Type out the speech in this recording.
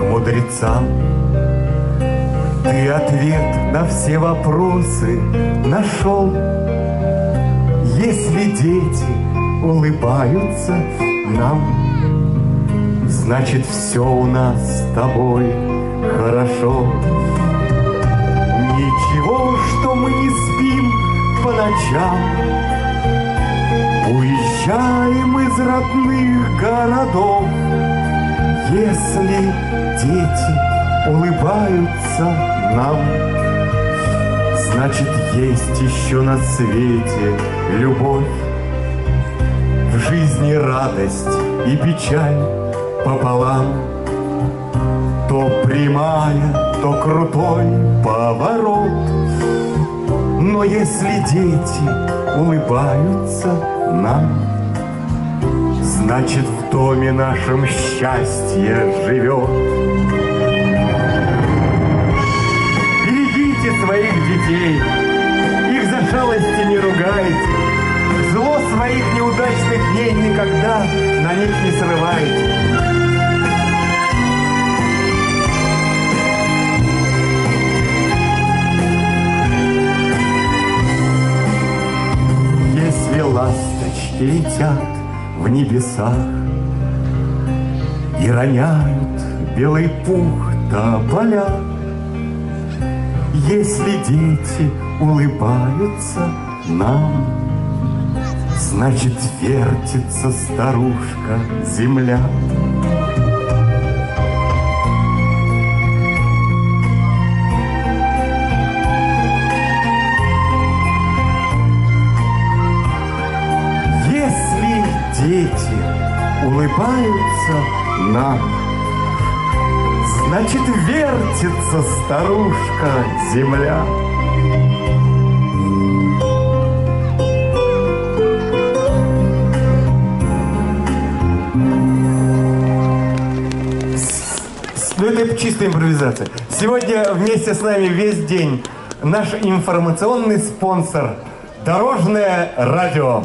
мудрецам. Ты ответ на все вопросы нашел. Если дети улыбаются нам, Значит, все у нас с тобой хорошо. Ничего, что мы не спим по ночам, Уезжаем из родных городов, Если дети улыбаются нам, Значит, есть еще на свете любовь. В жизни радость и печаль пополам, То прямая, то крутой поворот. Но если дети улыбаются нам, Значит, в доме нашем счастье живет. Берегите своих детей, их за шалости не ругайте, Зло своих неудачных дней никогда на них не срывайте. Ласточки летят в небесах И роняют белый пух тополя, Если дети улыбаются нам, Значит, вертится старушка земля. Улыбаются нам, Значит, вертится старушка земля. Ну, это чистая импровизация. Сегодня вместе с нами весь день наш информационный спонсор – Дорожное радио.